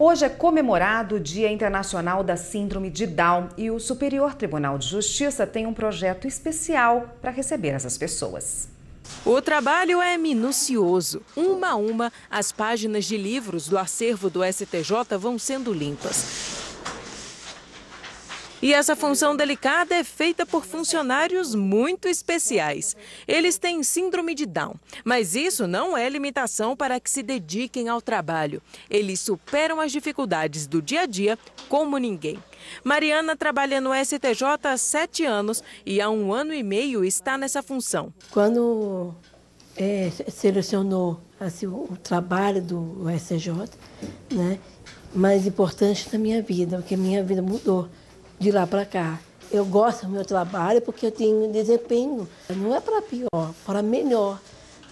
Hoje é comemorado o Dia Internacional da Síndrome de Down e o Superior Tribunal de Justiça tem um projeto especial para receber essas pessoas. O trabalho é minucioso. Uma a uma, as páginas de livros do acervo do STJ vão sendo limpas. E essa função delicada é feita por funcionários muito especiais. Eles têm síndrome de Down, mas isso não é limitação para que se dediquem ao trabalho. Eles superam as dificuldades do dia a dia como ninguém. Mariana trabalha no STJ há sete anos e há um ano e meio está nessa função. Quando é, selecionou assim, o trabalho do STJ, né, mais importante da minha vida, porque minha vida mudou de lá para cá. Eu gosto do meu trabalho porque eu tenho desempenho. Não é para pior, para melhor,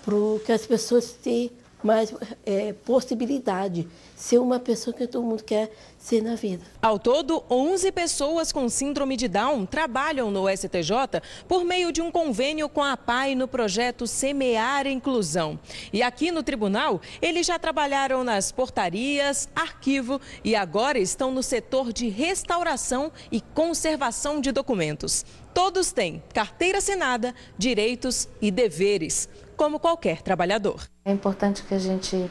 para que as pessoas tenham mais é, possibilidade ser uma pessoa que todo mundo quer ser na vida. Ao todo, 11 pessoas com síndrome de Down trabalham no STJ por meio de um convênio com a PAI no projeto Semear Inclusão. E aqui no tribunal, eles já trabalharam nas portarias, arquivo e agora estão no setor de restauração e conservação de documentos. Todos têm carteira assinada, direitos e deveres como qualquer trabalhador. É importante que a gente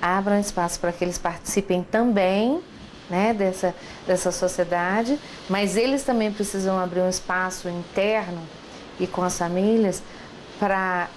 abra um espaço para que eles participem também né, dessa, dessa sociedade, mas eles também precisam abrir um espaço interno e com as famílias para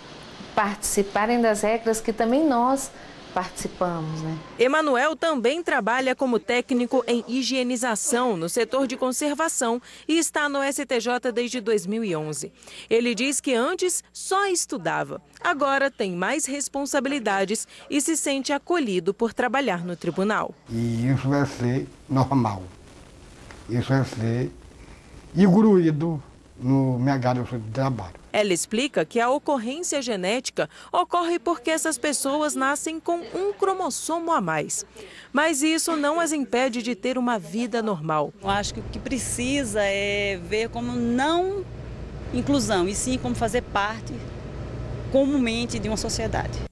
participarem das regras que também nós participamos. Né? Emanuel também trabalha como técnico em higienização no setor de conservação e está no STJ desde 2011. Ele diz que antes só estudava, agora tem mais responsabilidades e se sente acolhido por trabalhar no tribunal. E isso vai ser normal. Isso vai ser incluído no mercado de trabalho. Ela explica que a ocorrência genética ocorre porque essas pessoas nascem com um cromossomo a mais. Mas isso não as impede de ter uma vida normal. Eu acho que o que precisa é ver como não inclusão, e sim como fazer parte comumente de uma sociedade.